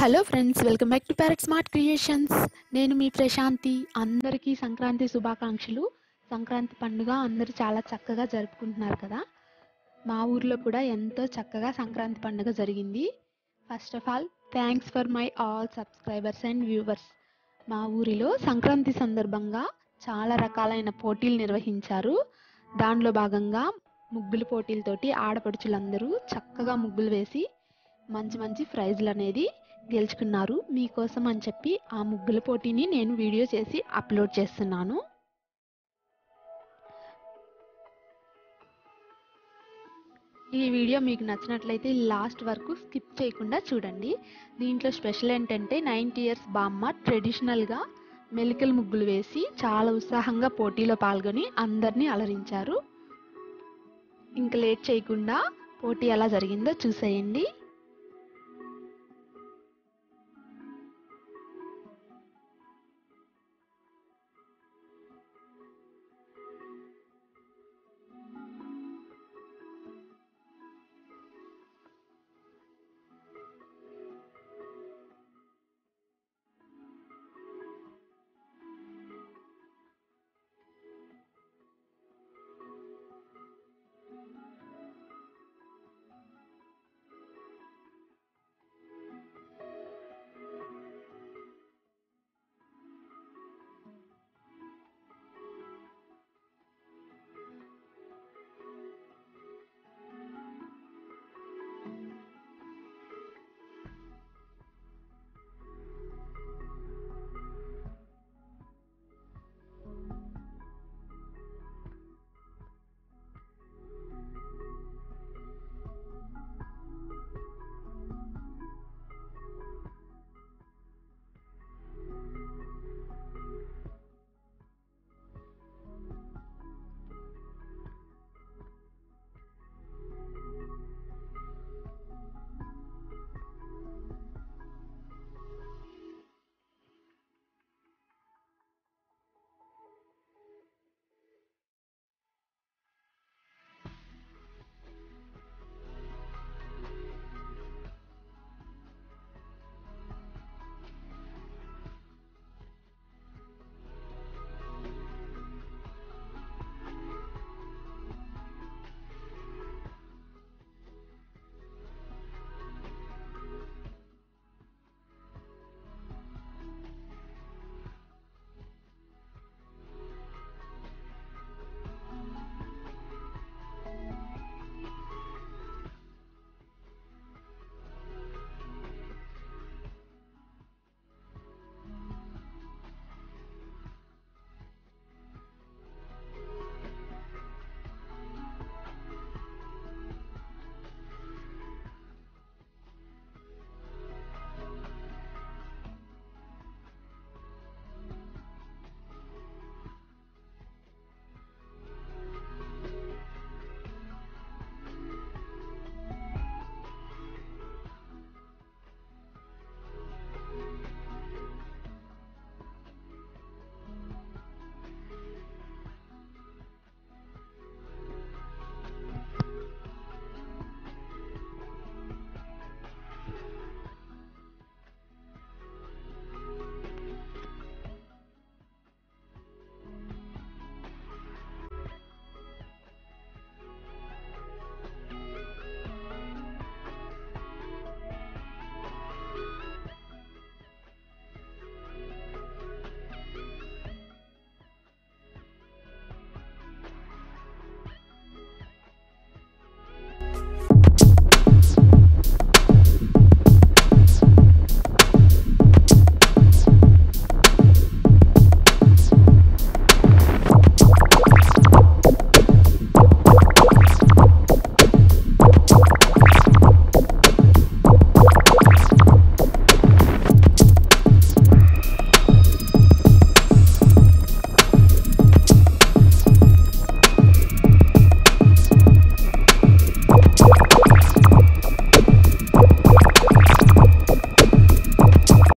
Hello friends welcome back to Parrot Smart Creations నేను మీ ప్రశాంతి. అందరికీ సంక్రాంతి శుభాకాంక్షలు. సంక్రాంతి పండుగ అందరూ చాలా చక్కగా జరుపుకుంటున్నారు కదా. మా ఊర్లో కూడా ఎంతో చక్కగా సంక్రాంతి పండుగ జరిగింది. First of all thanks for my all subscribers and viewers మా ఊరిలో సంక్రాంతి సందర్భంగా చాలా రకాలైన పోటీలు నిర్వహించారు. దానిలో భాగంగా ముగ్గుల పోటీలతోటి ఆడపడుచులందరూ చక్కగా ముగ్గులు వేసి మంచి మంచి ప్రైజ్లు అనేది గెలుచుకున్నారు. మీకోసం అని చెప్పి ఆ ముగ్గుల పోటీని నేను వీడియో చేసి అప్లోడ్ చేస్తున్నాను. ఈ వీడియో మీకు నచ్చినట్లయితే లాస్ట్ వరకు స్కిప్ చేయకుండా చూడండి. దీంట్లో స్పెషల్ ఏంటంటే నైన్టీ ఇయర్స్ బామ్మ ట్రెడిషనల్గా మెలికల ముగ్గులు వేసి చాలా ఉత్సాహంగా పోటీలో పాల్గొని అందరినీ అలరించారు. ఇంకా లేట్ చేయకుండా పోటీ ఎలా జరిగిందో చూసేయండి.